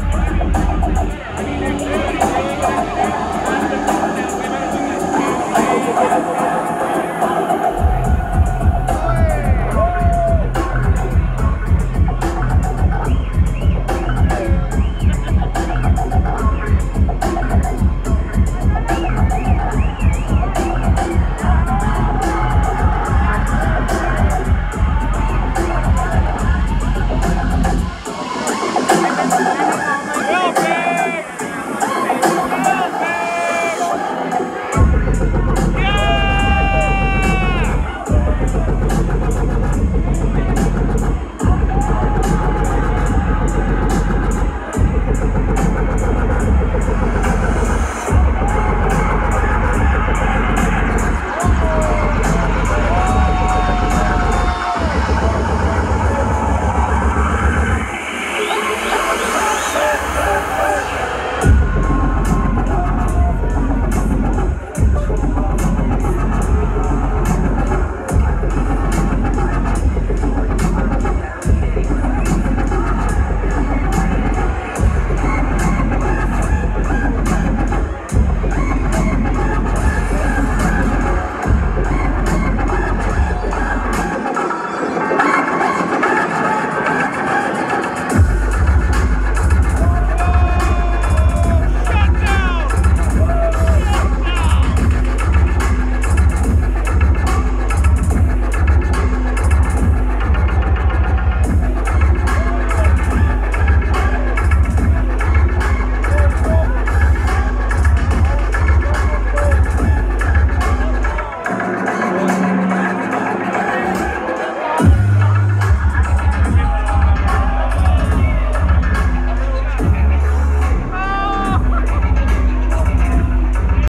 Je you.